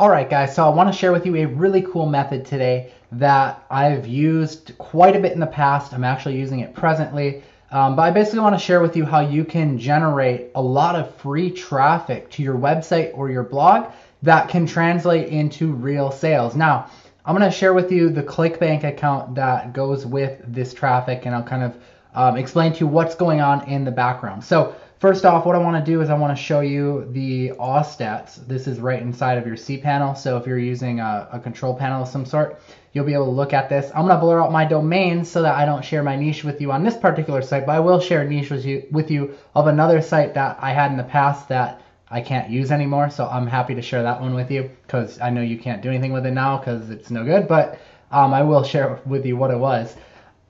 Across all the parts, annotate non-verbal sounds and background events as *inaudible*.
Alright guys, so I want to share with you a really cool method today that I've used quite a bit in the past. I'm actually using it presently. Um, but I basically want to share with you how you can generate a lot of free traffic to your website or your blog that can translate into real sales. Now, I'm going to share with you the ClickBank account that goes with this traffic and I'll kind of um, explain to you what's going on in the background. So First off, what I want to do is I want to show you the stats. This is right inside of your cPanel. So if you're using a, a, control panel of some sort, you'll be able to look at this. I'm going to blur out my domain so that I don't share my niche with you on this particular site, but I will share a niche with you, with you of another site that I had in the past that I can't use anymore. So I'm happy to share that one with you because I know you can't do anything with it now because it's no good, but um, I will share with you what it was.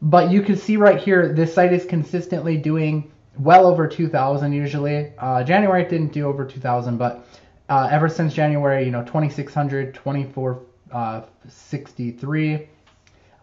But you can see right here, this site is consistently doing well over 2,000 usually. Uh, January didn't do over 2,000, but uh, ever since January, you know, 2,600, 2,463. Uh,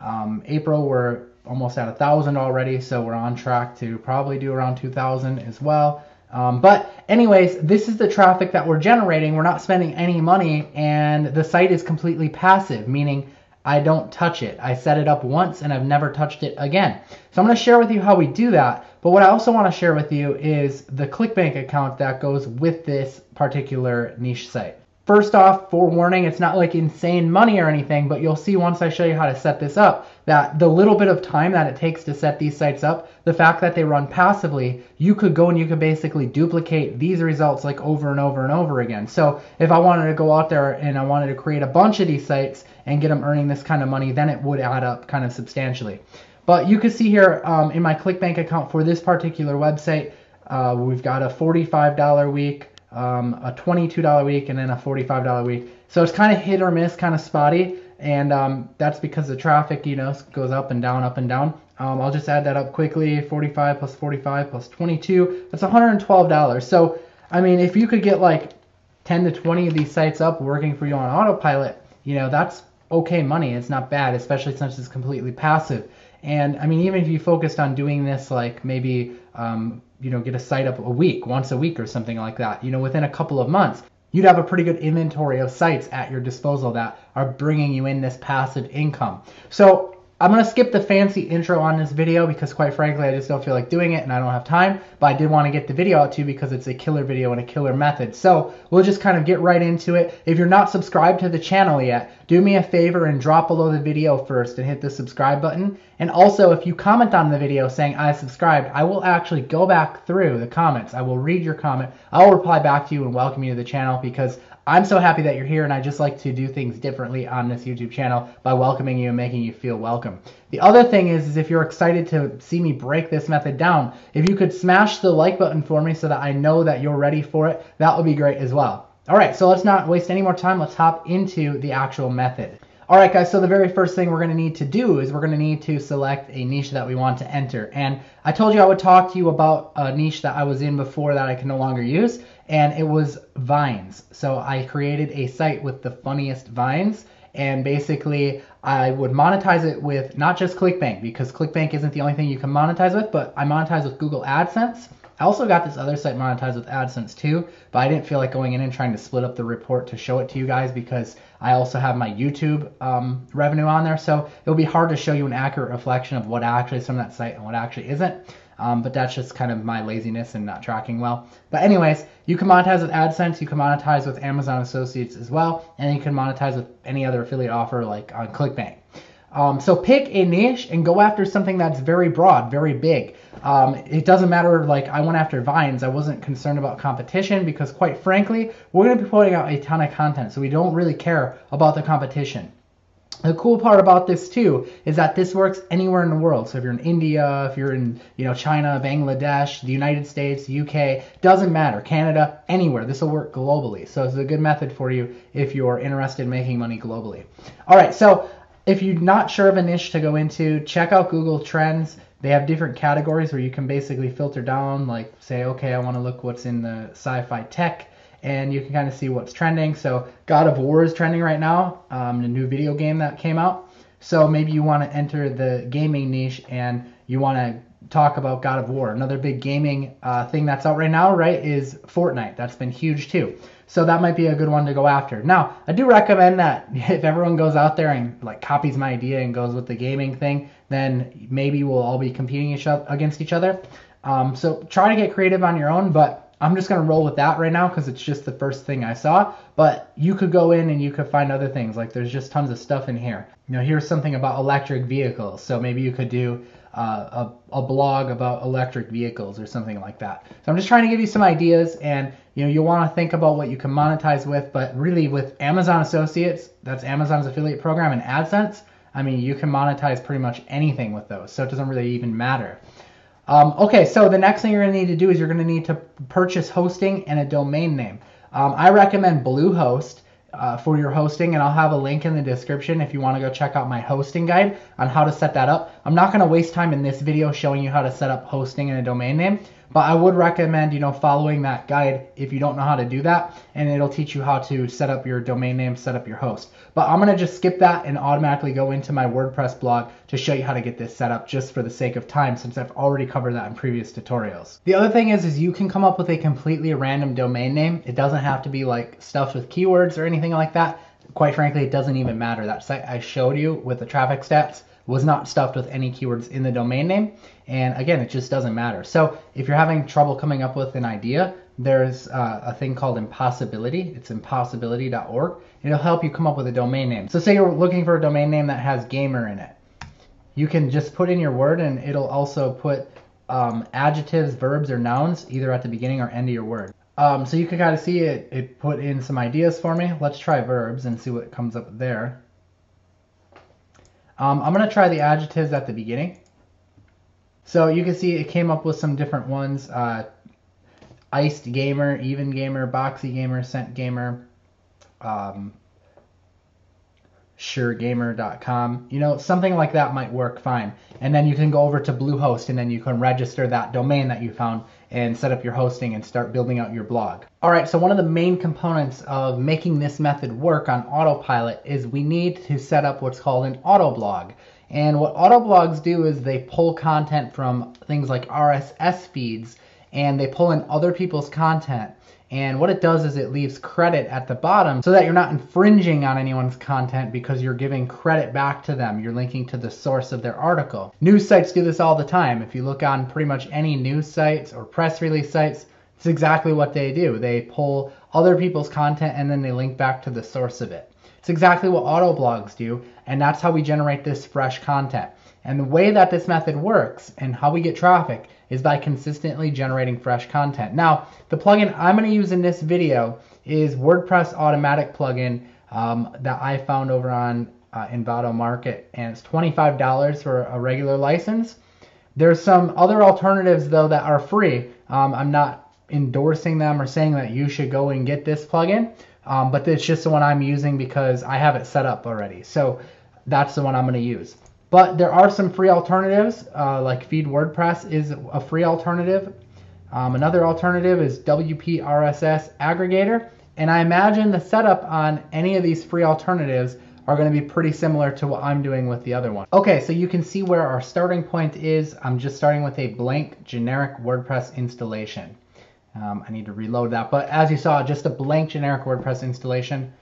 um, April we're almost at a thousand already, so we're on track to probably do around 2,000 as well. Um, but anyways, this is the traffic that we're generating. We're not spending any money, and the site is completely passive, meaning I don't touch it. I set it up once and I've never touched it again. So I'm going to share with you how we do that. But what I also want to share with you is the ClickBank account that goes with this particular niche site. First off, forewarning, it's not like insane money or anything, but you'll see once I show you how to set this up that the little bit of time that it takes to set these sites up, the fact that they run passively, you could go and you could basically duplicate these results like over and over and over again. So if I wanted to go out there and I wanted to create a bunch of these sites and get them earning this kind of money, then it would add up kind of substantially. But you can see here um, in my ClickBank account for this particular website, uh, we've got a $45 week, um, a $22 week, and then a $45 week. So it's kind of hit or miss, kind of spotty, and um, that's because the traffic, you know, goes up and down, up and down. Um, I'll just add that up quickly. 45 plus 45 plus 22. That's $112. So, I mean, if you could get like 10 to 20 of these sites up working for you on autopilot, you know, that's okay money. It's not bad, especially since it's completely passive. And I mean, even if you focused on doing this, like maybe, um, you know, get a site up a week, once a week or something like that, you know, within a couple of months, you'd have a pretty good inventory of sites at your disposal that are bringing you in this passive income. So I'm going to skip the fancy intro on this video because quite frankly I just don't feel like doing it and I don't have time, but I did want to get the video out to you because it's a killer video and a killer method. So we'll just kind of get right into it. If you're not subscribed to the channel yet, do me a favor and drop below the video first and hit the subscribe button. And also if you comment on the video saying I subscribed, I will actually go back through the comments. I will read your comment. I'll reply back to you and welcome you to the channel because I'm so happy that you're here, and I just like to do things differently on this YouTube channel by welcoming you and making you feel welcome. The other thing is, is if you're excited to see me break this method down, if you could smash the like button for me so that I know that you're ready for it, that would be great as well. All right, so let's not waste any more time. Let's hop into the actual method. All right, guys, so the very first thing we're going to need to do is we're going to need to select a niche that we want to enter. And I told you I would talk to you about a niche that I was in before that I can no longer use, and it was vines. So I created a site with the funniest vines, and basically I would monetize it with not just ClickBank, because ClickBank isn't the only thing you can monetize with, but I monetize with Google AdSense I also got this other site monetized with AdSense too, but I didn't feel like going in and trying to split up the report to show it to you guys because I also have my YouTube um, revenue on there. So it'll be hard to show you an accurate reflection of what actually is from that site and what actually isn't. Um, but that's just kind of my laziness and not tracking well. But anyways, you can monetize with AdSense, you can monetize with Amazon Associates as well, and you can monetize with any other affiliate offer like on ClickBank. Um, so pick a niche and go after something that's very broad, very big. Um, it doesn't matter, like, I went after Vines. I wasn't concerned about competition because, quite frankly, we're going to be putting out a ton of content, so we don't really care about the competition. The cool part about this too is that this works anywhere in the world. So if you're in India, if you're in you know China, Bangladesh, the United States, UK, doesn't matter. Canada, anywhere. This will work globally. So it's a good method for you if you're interested in making money globally. All right, so if you're not sure of a niche to go into, check out Google Trends. They have different categories where you can basically filter down, like say, okay, I want to look what's in the sci-fi tech, and you can kind of see what's trending. So God of War is trending right now, um, the new video game that came out. So maybe you want to enter the gaming niche and you want to talk about God of War. Another big gaming uh, thing that's out right now, right, is Fortnite. That's been huge too. So that might be a good one to go after. Now, I do recommend that *laughs* if everyone goes out there and like copies my idea and goes with the gaming thing, then maybe we'll all be competing each other, against each other. Um, so try to get creative on your own, but I'm just gonna roll with that right now because it's just the first thing I saw. But you could go in and you could find other things. Like there's just tons of stuff in here. You know, here's something about electric vehicles. So maybe you could do uh, a, a blog about electric vehicles or something like that. So I'm just trying to give you some ideas, and you know you want to think about what you can monetize with. But really, with Amazon Associates, that's Amazon's affiliate program, and AdSense, I mean you can monetize pretty much anything with those. So it doesn't really even matter. Um, okay, so the next thing you're going to need to do is you're going to need to purchase hosting and a domain name. Um, I recommend Bluehost uh, for your hosting, and I'll have a link in the description if you want to go check out my hosting guide on how to set that up. I'm not going to waste time in this video showing you how to set up hosting and a domain name, but I would recommend, you know, following that guide if you don't know how to do that, and it'll teach you how to set up your domain name, set up your host. But I'm going to just skip that and automatically go into my WordPress blog to show you how to get this set up just for the sake of time since I've already covered that in previous tutorials. The other thing is, is you can come up with a completely random domain name. It doesn't have to be like stuffed with keywords or anything like that. Quite frankly, it doesn't even matter. That site I showed you with the traffic stats was not stuffed with any keywords in the domain name. And again, it just doesn't matter. So if you're having trouble coming up with an idea, there's uh, a thing called Impossibility. It's impossibility.org. It'll help you come up with a domain name. So say you're looking for a domain name that has gamer in it. You can just put in your word and it'll also put um, adjectives, verbs, or nouns either at the beginning or end of your word. Um, so you can kind of see it, it put in some ideas for me. Let's try verbs and see what comes up there. Um, I'm going to try the adjectives at the beginning. So you can see it came up with some different ones. Uh, iced gamer, even gamer, boxy gamer, scent gamer, um, suregamer.com. You know, something like that might work fine. And then you can go over to Bluehost and then you can register that domain that you found and set up your hosting and start building out your blog. All right, so one of the main components of making this method work on autopilot is we need to set up what's called an auto blog. And what auto blogs do is they pull content from things like RSS feeds and they pull in other people's content and what it does is it leaves credit at the bottom so that you're not infringing on anyone's content because you're giving credit back to them. You're linking to the source of their article. News sites do this all the time. If you look on pretty much any news sites or press release sites, it's exactly what they do. They pull other people's content and then they link back to the source of it. It's exactly what auto blogs do, and that's how we generate this fresh content. And the way that this method works and how we get traffic is by consistently generating fresh content. Now, the plugin I'm going to use in this video is WordPress Automatic plugin um, that I found over on uh, Envato Market, and it's $25 for a regular license. There's some other alternatives though that are free. Um, I'm not endorsing them or saying that you should go and get this plugin, um, but it's just the one I'm using because I have it set up already. So that's the one I'm going to use. But there are some free alternatives, uh, like Feed WordPress is a free alternative. Um, another alternative is WP RSS Aggregator. And I imagine the setup on any of these free alternatives are going to be pretty similar to what I'm doing with the other one. Okay, so you can see where our starting point is. I'm just starting with a blank generic WordPress installation. Um, I need to reload that, but as you saw, just a blank generic WordPress installation.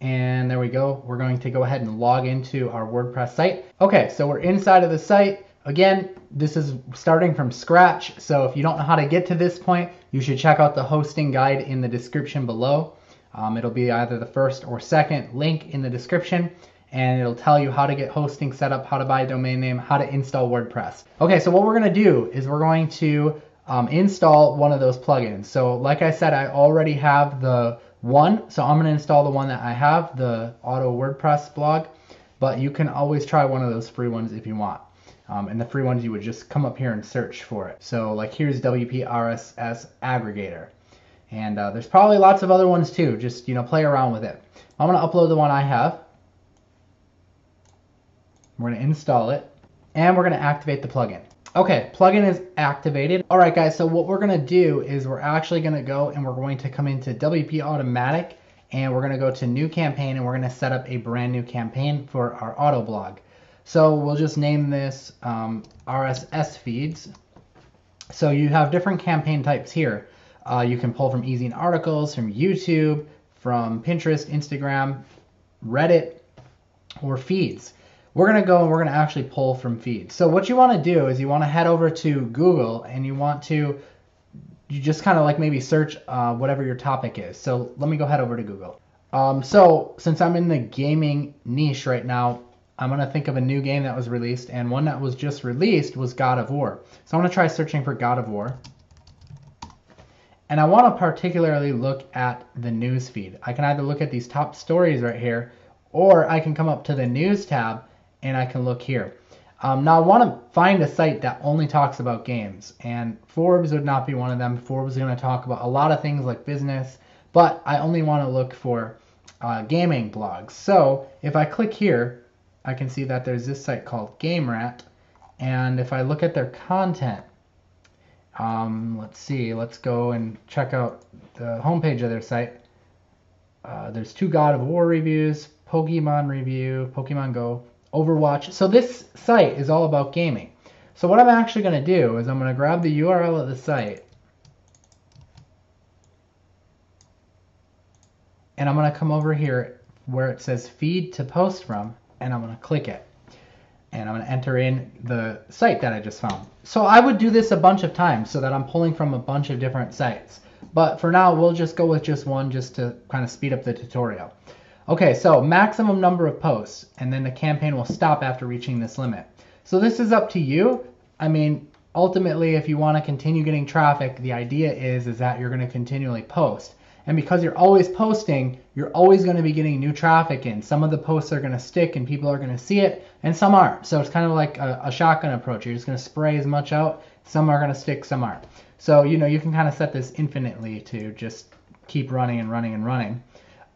And there we go. We're going to go ahead and log into our WordPress site. Okay, so we're inside of the site. Again, this is starting from scratch. So if you don't know how to get to this point, you should check out the hosting guide in the description below. Um, it'll be either the first or second link in the description and it'll tell you how to get hosting set up, how to buy a domain name, how to install WordPress. Okay, so what we're gonna do is we're going to um, install one of those plugins. So like I said, I already have the one. So I'm going to install the one that I have, the Auto WordPress blog. But you can always try one of those free ones if you want. Um, and the free ones, you would just come up here and search for it. So like here's WP RSS Aggregator. And uh, there's probably lots of other ones too. Just, you know, play around with it. I'm going to upload the one I have. We're going to install it. And we're going to activate the plugin. Okay, plugin is activated. All right, guys, so what we're gonna do is we're actually gonna go and we're going to come into WP Automatic and we're gonna go to new campaign and we're gonna set up a brand new campaign for our auto blog. So we'll just name this um, RSS feeds So you have different campaign types here. Uh, you can pull from Ezine articles, from YouTube, from Pinterest, Instagram, Reddit, or feeds. We're going to go and we're going to actually pull from feeds. So what you want to do is you want to head over to Google and you want to you just kind of like maybe search uh, whatever your topic is. So let me go head over to Google. Um, so since I'm in the gaming niche right now, I'm gonna think of a new game that was released, and one that was just released was God of War. So I'm gonna try searching for God of War. And I want to particularly look at the news feed. I can either look at these top stories right here, or I can come up to the news tab and I can look here. Um, now I want to find a site that only talks about games, and Forbes would not be one of them. Forbes is going to talk about a lot of things like business, but I only want to look for uh, gaming blogs. So if I click here, I can see that there's this site called GameRant, and if I look at their content, um, let's see, let's go and check out the homepage of their site. Uh, there's two God of War reviews, Pokemon review, Pokemon Go, Overwatch. So this site is all about gaming. So what I'm actually going to do is I'm going to grab the URL of the site and I'm going to come over here where it says feed to post from and I'm going to click it and I'm going to enter in the site that I just found. So I would do this a bunch of times so that I'm pulling from a bunch of different sites. But for now, we'll just go with just one just to kind of speed up the tutorial. Okay, so maximum number of posts, and then the campaign will stop after reaching this limit. So this is up to you. I mean, ultimately, if you want to continue getting traffic, the idea is, is that you're going to continually post. And because you're always posting, you're always going to be getting new traffic in. Some of the posts are going to stick and people are going to see it, and some aren't. So it's kind of like a, a shotgun approach. You're just going to spray as much out. Some are going to stick, some aren't. So, you know, you can kind of set this infinitely to just keep running and running and running.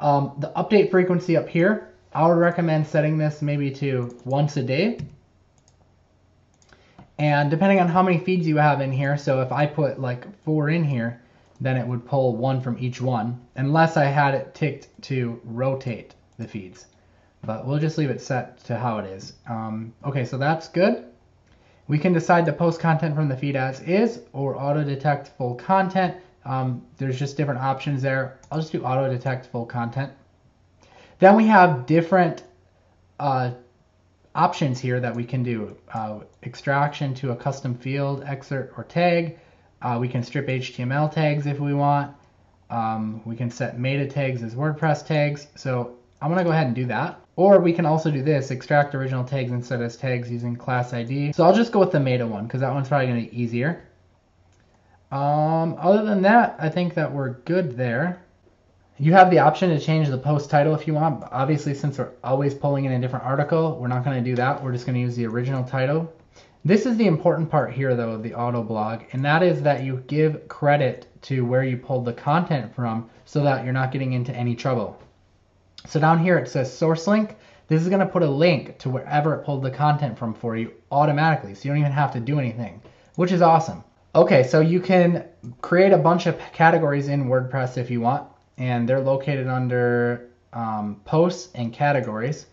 Um, the update frequency up here, I would recommend setting this maybe to once a day. And depending on how many feeds you have in here, so if I put like four in here, then it would pull one from each one, unless I had it ticked to rotate the feeds. But we'll just leave it set to how it is. Um, okay, so that's good. We can decide to post content from the feed as is or auto detect full content. Um, there's just different options there. I'll just do auto detect full content. Then we have different uh, options here that we can do. Uh, extraction to a custom field, excerpt, or tag. Uh, we can strip HTML tags if we want. Um, we can set meta tags as WordPress tags. So I'm going to go ahead and do that. Or we can also do this, extract original tags instead as tags using class ID. So I'll just go with the meta one because that one's probably going to be easier. Um, other than that, I think that we're good there. You have the option to change the post title if you want. Obviously, since we're always pulling in a different article, we're not going to do that. We're just going to use the original title. This is the important part here, though, of the auto blog, and that is that you give credit to where you pulled the content from so that you're not getting into any trouble. So down here it says source link. This is going to put a link to wherever it pulled the content from for you automatically, so you don't even have to do anything, which is awesome. Okay, so you can create a bunch of categories in WordPress if you want, and they're located under um, posts and categories.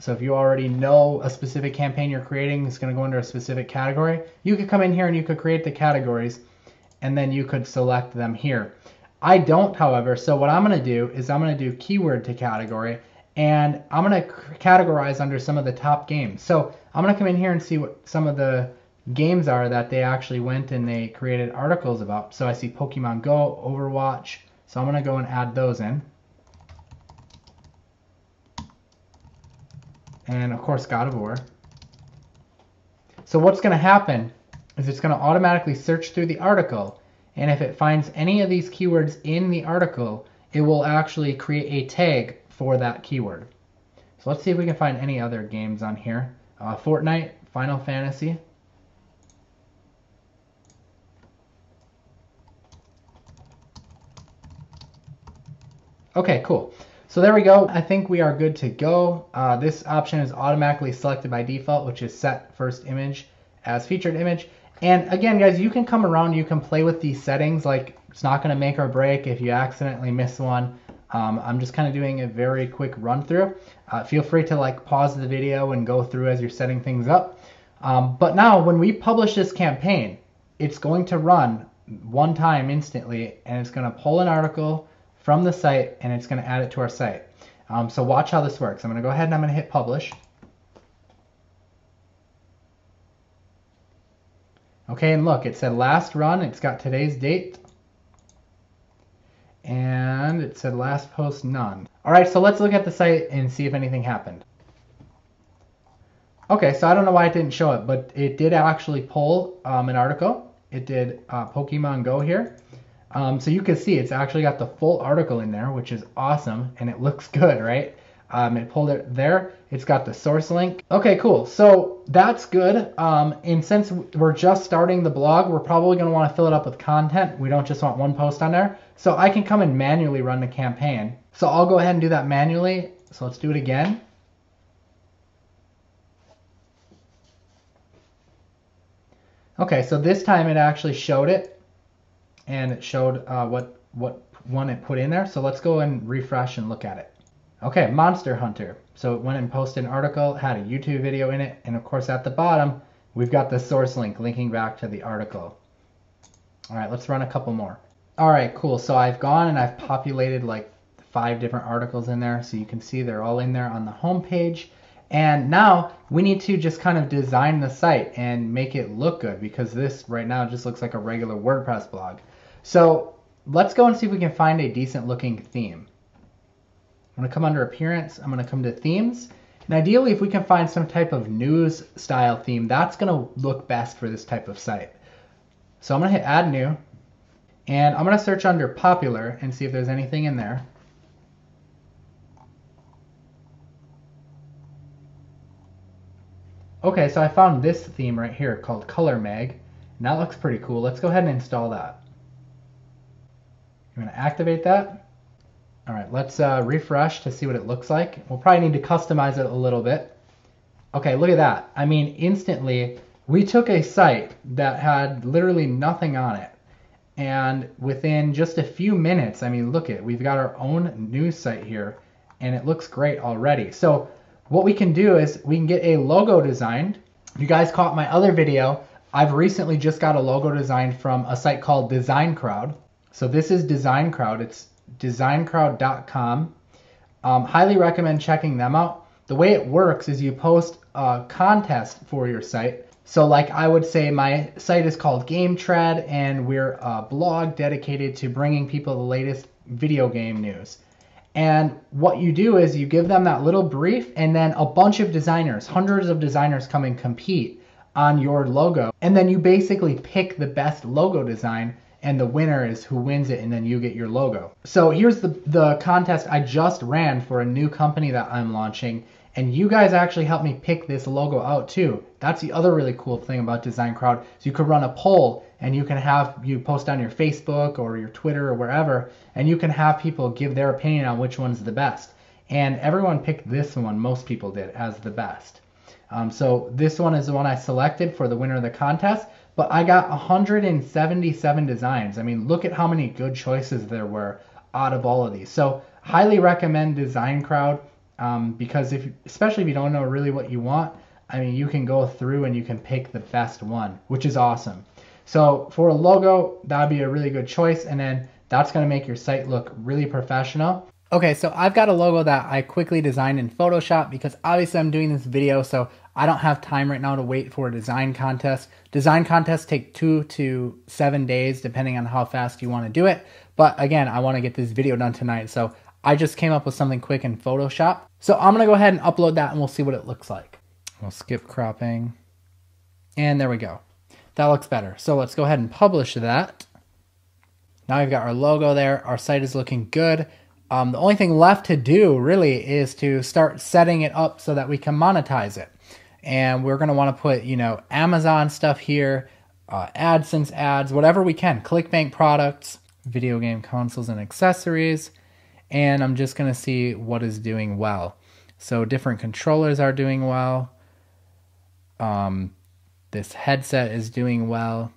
So if you already know a specific campaign you're creating is going to go under a specific category, you could come in here and you could create the categories and then you could select them here. I don't, however, so what I'm going to do is I'm going to do keyword to category and I'm going to categorize under some of the top games. So I'm going to come in here and see what some of the games are that they actually went and they created articles about. So I see Pokemon Go, Overwatch. So I'm going to go and add those in. and of course God of War. So what's going to happen is it's going to automatically search through the article, and if it finds any of these keywords in the article, it will actually create a tag for that keyword. So let's see if we can find any other games on here. Uh, Fortnite, Final Fantasy. Okay, cool. So there we go. I think we are good to go. Uh, this option is automatically selected by default, which is set first image as featured image. And again, guys, you can come around, you can play with these settings. Like it's not going to make or break if you accidentally miss one. Um, I'm just kind of doing a very quick run through. Uh, feel free to like pause the video and go through as you're setting things up. Um, but now when we publish this campaign, it's going to run one time instantly and it's going to pull an article from the site and it's going to add it to our site. Um, so watch how this works. I'm going to go ahead and I'm going to hit publish. Okay, and look, it said last run. It's got today's date. And it said last post none. All right, so let's look at the site and see if anything happened. Okay, so I don't know why it didn't show it, but it did actually pull um, an article. It did uh, Pokemon Go here. Um, so you can see it's actually got the full article in there, which is awesome, and it looks *laughs* good, right? Um, it pulled it there. It's got the source link. Okay, cool. So that's good. Um, and since we're just starting the blog, we're probably going to want to fill it up with content. We don't just want one post on there. So I can come and manually run the campaign. So I'll go ahead and do that manually. So let's do it again. Okay, so this time it actually showed it, and it showed uh, what what one it put in there. So let's go and refresh and look at it. Okay, Monster Hunter. So it went and posted an article, had a YouTube video in it, and of course at the bottom we've got the source link linking back to the article. All right, let's run a couple more. All right, cool. So I've gone and I've populated like five different articles in there, so you can see they're all in there on the home page. And now we need to just kind of design the site and make it look good because this right now just looks like a regular WordPress blog. So let's go and see if we can find a decent looking theme. I'm going to come under appearance. I'm going to come to themes. And ideally, if we can find some type of news style theme, that's going to look best for this type of site. So I'm going to hit add new. And I'm going to search under popular and see if there's anything in there. Okay, so I found this theme right here called ColorMag, and that looks pretty cool. Let's go ahead and install that. I'm going to activate that. All right, let's uh, refresh to see what it looks like. We'll probably need to customize it a little bit. Okay, look at that. I mean, instantly, we took a site that had literally nothing on it. And within just a few minutes, I mean, look at, we've got our own news site here, and it looks great already. So what we can do is we can get a logo designed. You guys caught my other video, I've recently just got a logo designed from a site called DesignCrowd. So this is DesignCrowd. It's designcrowd.com. Um, highly recommend checking them out. The way it works is you post a contest for your site. So like I would say my site is called Game Trad and we're a blog dedicated to bringing people the latest video game news. And what you do is you give them that little brief, and then a bunch of designers, hundreds of designers come and compete on your logo. And then you basically pick the best logo design, and the winner is who wins it, and then you get your logo. So here's the, the contest I just ran for a new company that I'm launching. And you guys actually helped me pick this logo out too. That's the other really cool thing about DesignCrowd. So you could run a poll and you can have you post on your Facebook or your Twitter or wherever, and you can have people give their opinion on which one's the best. And everyone picked this one, most people did, as the best. Um, so this one is the one I selected for the winner of the contest, but I got 177 designs. I mean, look at how many good choices there were out of all of these. So highly recommend DesignCrowd um, because if, especially if you don't know really what you want, I mean, you can go through and you can pick the best one, which is awesome. So for a logo, that would be a really good choice. And then that's going to make your site look really professional. Okay, so I've got a logo that I quickly designed in Photoshop because obviously I'm doing this video, so I don't have time right now to wait for a design contest. Design contests take two to seven days, depending on how fast you want to do it. But again, I want to get this video done tonight, so I just came up with something quick in Photoshop. So I'm to go ahead and upload that and we'll see what it looks like. We'll skip cropping. And there we go. That looks better. So let's go ahead and publish that. Now we've got our logo there. Our site is looking good. Um, the only thing left to do really is to start setting it up so that we can monetize it. And we're going to want to put, you know, Amazon stuff here, uh, AdSense ads, whatever we can, ClickBank products, video game consoles and accessories. And I'm just going to see what is doing well. So different controllers are doing well. Um, this headset is doing well.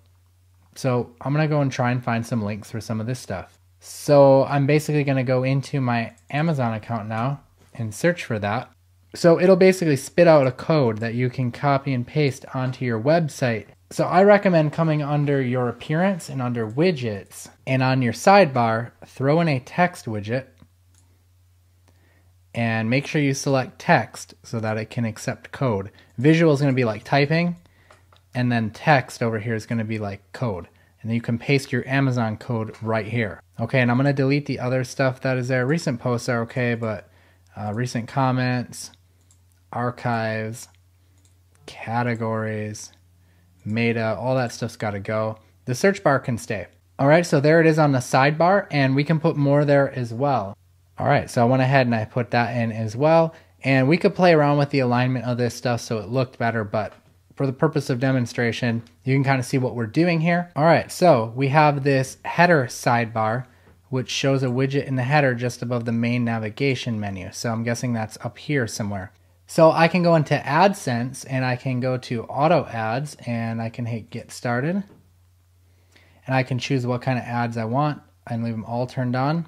So I'm going to go and try and find some links for some of this stuff. So I'm basically going to go into my Amazon account now and search for that. So it'll basically spit out a code that you can copy and paste onto your website So I recommend coming under your appearance and under widgets and on your sidebar, throw in a text widget and make sure you select text so that it can accept code. Visual is going to be like typing and then text over here is going to be like code. And then you can paste your Amazon code right here. Okay, and I'm going to delete the other stuff that is there. Recent posts are okay, but uh, recent comments, archives, categories, meta, all that stuff's got to go. The search bar can stay. All right, so there it is on the sidebar, and we can put more there as well. All right, so I went ahead and I put that in as well. And we could play around with the alignment of this stuff so it looked better, but for the purpose of demonstration, you can kind of see what we're doing here. All right, so we have this header sidebar, which shows a widget in the header just above the main navigation menu. So I'm guessing that's up here somewhere. So I can go into AdSense and I can go to auto ads and I can hit get started. And I can choose what kind of ads I want and leave them all turned on.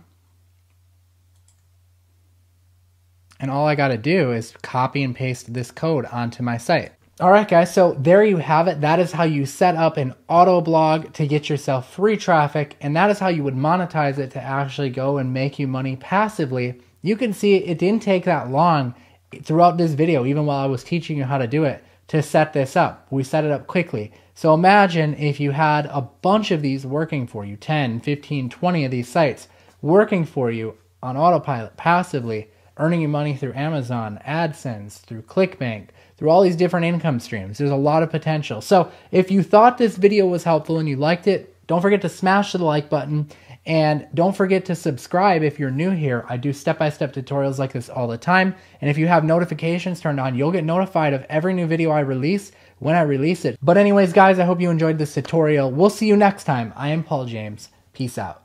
And all I got to do is copy and paste this code onto my site. All right, guys, so there you have it. That is how you set up an auto blog to get yourself free traffic, and that is how you would monetize it to actually go and make you money passively. You can see it didn't take that long throughout this video, even while I was teaching you how to do it, to set this up. We set it up quickly. So imagine if you had a bunch of these working for you 10, 15, 20 of these sites working for you on autopilot passively, earning you money through Amazon, AdSense, through ClickBank, through all these different income streams. There's a lot of potential. So if you thought this video was helpful and you liked it, don't forget to smash the like button and don't forget to subscribe if you're new here. I do step-by-step tutorials like this all the time. And if you have notifications turned on, you'll get notified of every new video I release when I release it. But anyways, guys, I hope you enjoyed this tutorial. We'll see you next time. I am Paul James. Peace out.